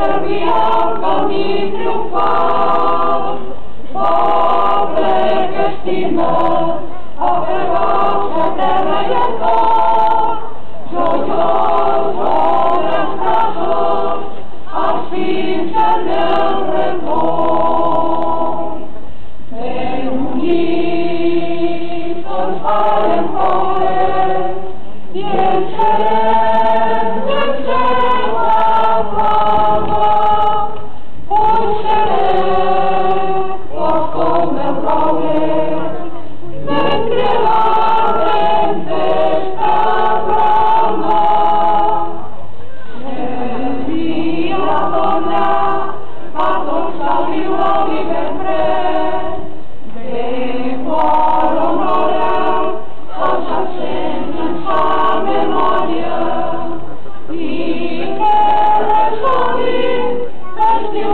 servia camí triomfal. Poble que estima, a pregós la terra i el cor, joiós sobre els braços, els fills del meu record. Ben units, tots farem cor,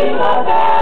Amen.